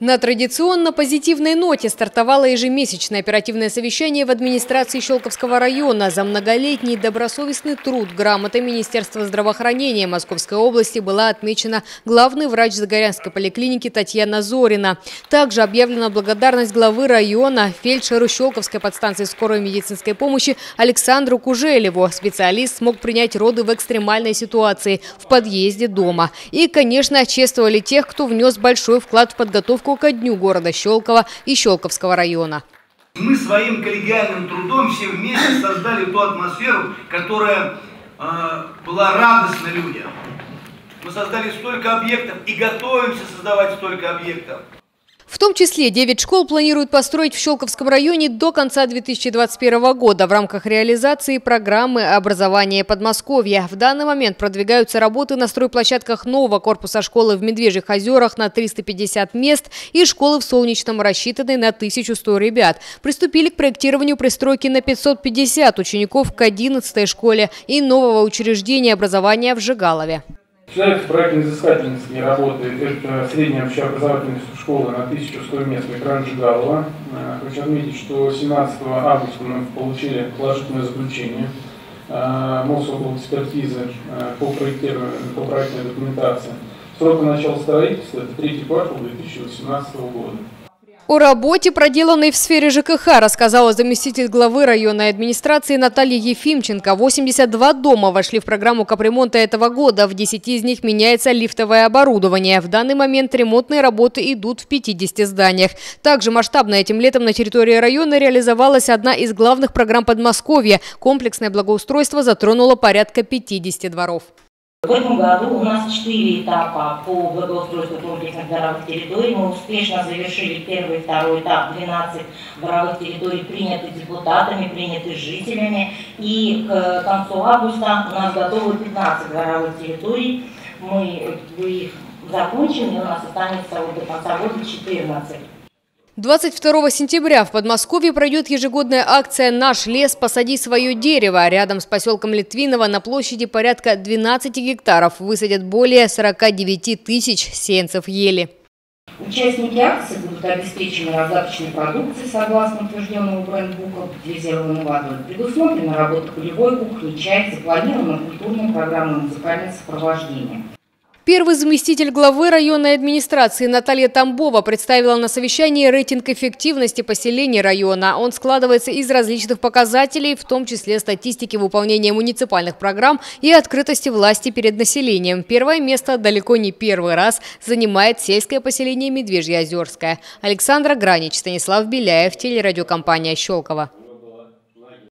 На традиционно позитивной ноте стартовало ежемесячное оперативное совещание в администрации Щелковского района. За многолетний добросовестный труд грамотой Министерства здравоохранения Московской области была отмечена главный врач Загорянской поликлиники Татьяна Зорина. Также объявлена благодарность главы района фельдшеру Щелковской подстанции скорой медицинской помощи Александру Кужелеву. Специалист смог принять роды в экстремальной ситуации в подъезде дома. И, конечно, чествовали тех, кто внес большой вклад в подготовку подготовку ко дню города Щелково и Щелковского района. Мы своим коллегиальным трудом все вместе создали ту атмосферу, которая э, была радостна людям. Мы создали столько объектов и готовимся создавать столько объектов. В том числе 9 школ планируют построить в Щелковском районе до конца 2021 года в рамках реализации программы образования Подмосковья. В данный момент продвигаются работы на стройплощадках нового корпуса школы в Медвежьих озерах на 350 мест и школы в Солнечном, рассчитанной на 1100 ребят. Приступили к проектированию пристройки на 550 учеников к 11 школе и нового учреждения образования в Жигалове. Осуществляются проектно-изыскательские работы. Это средняя общеобразовательная школа на 1100 мест в экран Жигалова. Э, хочу отметить, что 17 августа мы получили положительное заключение э, Мособлэкспертизы э, по, по проектной документации. Срок начала строительства – это третий квартал 2018 года. О работе, проделанной в сфере ЖКХ, рассказала заместитель главы районной администрации Наталья Ефимченко. 82 дома вошли в программу капремонта этого года. В 10 из них меняется лифтовое оборудование. В данный момент ремонтные работы идут в 50 зданиях. Также масштабно этим летом на территории района реализовалась одна из главных программ Подмосковья. Комплексное благоустройство затронуло порядка 50 дворов. В этом году у нас четыре этапа по благоустройству комплексных дворовых территорий. Мы успешно завершили первый и второй этап. 12 дворовых территорий приняты депутатами, приняты жителями. И к концу августа у нас готовы 15 дворовых территорий. Мы их закончим, и у нас останется вот до конца года 14. 22 сентября в Подмосковье пройдет ежегодная акция «Наш лес. Посади свое дерево». Рядом с поселком Литвиново на площади порядка 12 гектаров высадят более 49 тысяч сеянцев ели. Участники акции будут обеспечены раздаточной продукцией согласно утвержденному брендбуку «Утилизированной водой». Предусмотрена работа полевой кухни, чай, запланирована культурная программа музыкальное сопровождение. Первый заместитель главы районной администрации Наталья Тамбова представила на совещании рейтинг эффективности поселений района. Он складывается из различных показателей, в том числе статистики выполнения муниципальных программ и открытости власти перед населением. Первое место далеко не первый раз занимает сельское поселение Медвежье-Озерское. Александра Гранич, Станислав Беляев, телерадиокомпания «Щелково».